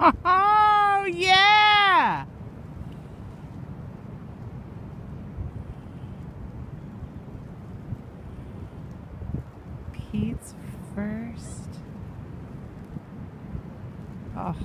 oh, yeah! Pete's first. Oh.